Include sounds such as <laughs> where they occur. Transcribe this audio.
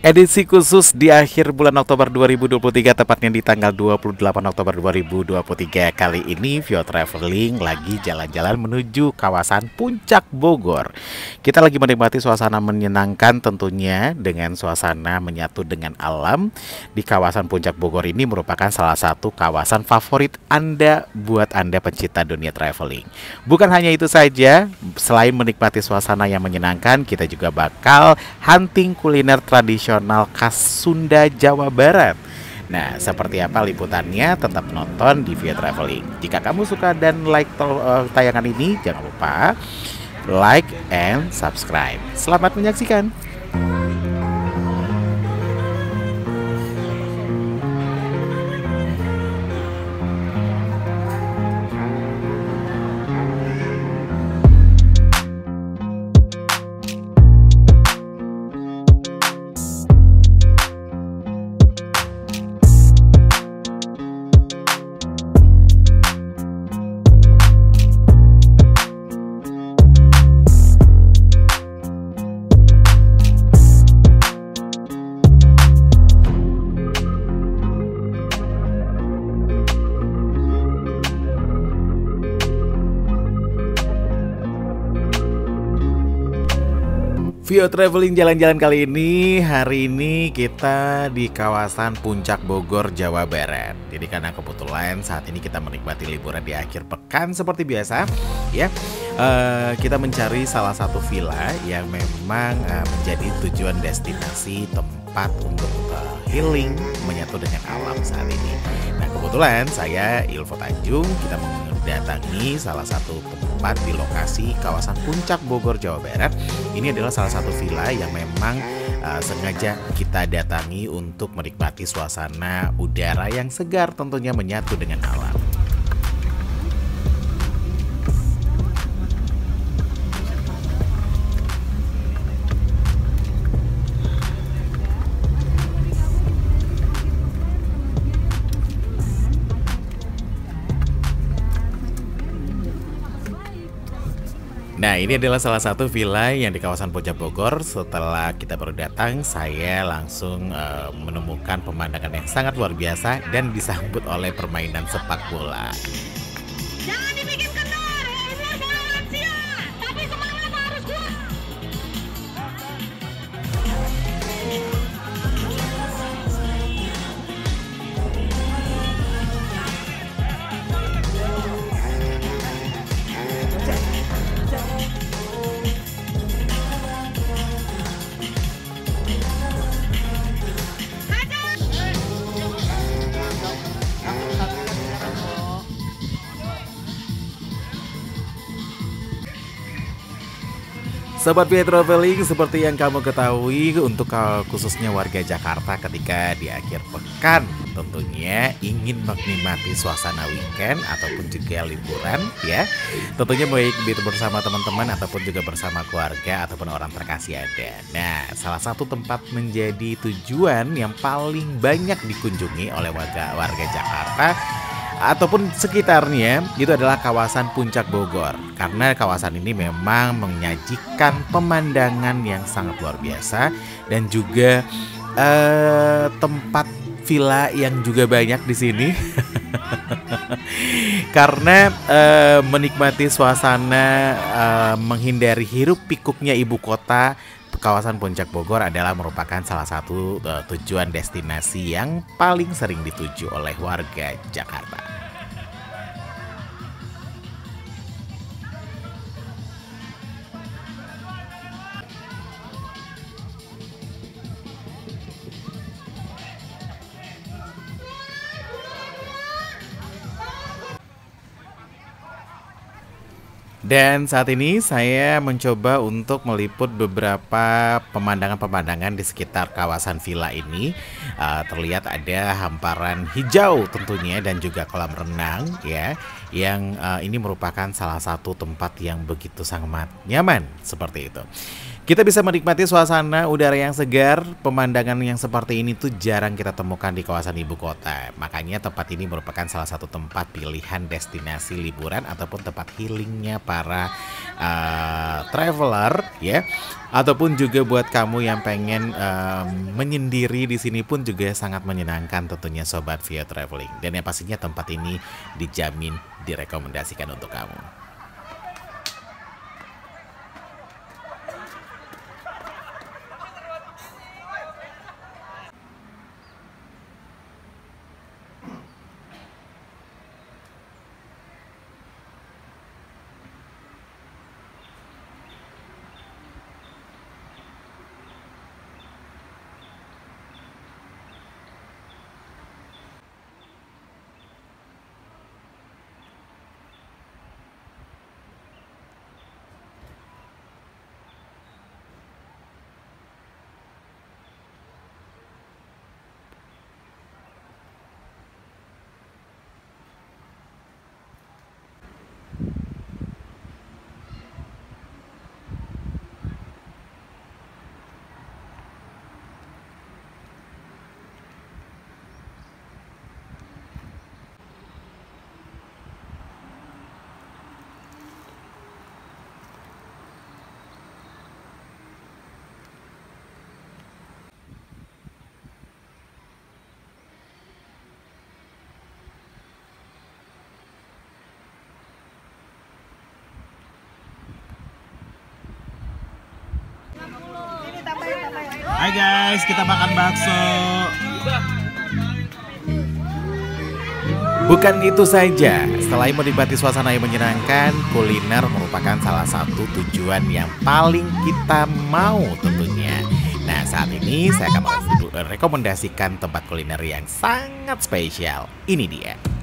Edisi khusus di akhir bulan Oktober 2023 tepatnya di tanggal 28 Oktober 2023 kali ini Vio Traveling lagi jalan-jalan menuju kawasan Puncak Bogor. Kita lagi menikmati suasana menyenangkan tentunya dengan suasana menyatu dengan alam di kawasan Puncak Bogor ini merupakan salah satu kawasan favorit Anda buat Anda pencinta dunia traveling. Bukan hanya itu saja, selain menikmati suasana yang menyenangkan, kita juga bakal hunting kuliner tradisional tradisional khas Sunda Jawa Barat. Nah, seperti apa liputannya? Tetap nonton di Via Traveling. Jika kamu suka dan like uh, tayangan ini, jangan lupa like and subscribe. Selamat menyaksikan. Vio Traveling jalan-jalan kali ini. Hari ini kita di kawasan Puncak Bogor, Jawa Barat. Jadi karena kebetulan saat ini kita menikmati liburan di akhir pekan seperti biasa ya. Uh, Kita mencari salah satu villa yang memang uh, menjadi tujuan destinasi tempat untuk uh, healing Menyatu dengan alam saat ini. Nah kebetulan saya Ilvo Tanjung Kita mendatangi salah satu tempat di lokasi kawasan Puncak Bogor, Jawa Barat. Ini adalah salah satu villa yang memang uh, sengaja kita datangi untuk menikmati suasana udara yang segar tentunya menyatu dengan alam. Nah, ini adalah salah satu villa yang di kawasan Puncak Bogor. Setelah kita baru datang, saya langsung uh, menemukan pemandangan yang sangat luar biasa dan disambut oleh permainan sepak bola. Sobat Via Traveling, seperti yang kamu ketahui untuk khususnya warga Jakarta ketika di akhir pekan tentunya ingin menikmati suasana weekend ataupun juga liburan ya. Tentunya baik bersama teman-teman ataupun juga bersama keluarga ataupun orang terkasih ada. Nah, salah satu tempat menjadi tujuan yang paling banyak dikunjungi oleh warga warga Jakarta ataupun sekitarnya itu adalah kawasan Puncak Bogor karena kawasan ini memang menyajikan pemandangan yang sangat luar biasa dan juga eh, tempat villa yang juga banyak di sini <laughs> karena eh, menikmati suasana eh, menghindari hiruk pikuknya ibu kota kawasan Puncak Bogor adalah merupakan salah satu uh, tujuan destinasi yang paling sering dituju oleh warga Jakarta. Dan saat ini saya mencoba untuk meliput beberapa pemandangan-pemandangan di sekitar kawasan villa ini. Uh, terlihat ada hamparan hijau tentunya dan juga kolam renang ya, yang uh, ini merupakan salah satu tempat yang begitu sangat nyaman seperti itu. Kita bisa menikmati suasana udara yang segar, pemandangan yang seperti ini tuh jarang kita temukan di kawasan ibu kota. Makanya tempat ini merupakan salah satu tempat pilihan destinasi liburan ataupun tempat healingnya para uh, traveler ya. Ataupun juga buat kamu yang pengen uh, menyendiri di sini pun juga sangat menyenangkan tentunya sobat via traveling. Dan yang pastinya tempat ini dijamin direkomendasikan untuk kamu. Guys, kita makan bakso. Bukan itu saja, setelah menikmati suasana yang menyenangkan, kuliner merupakan salah satu tujuan yang paling kita mau tentunya. Nah saat ini saya akan merekomendasikan tempat kuliner yang sangat spesial. Ini dia.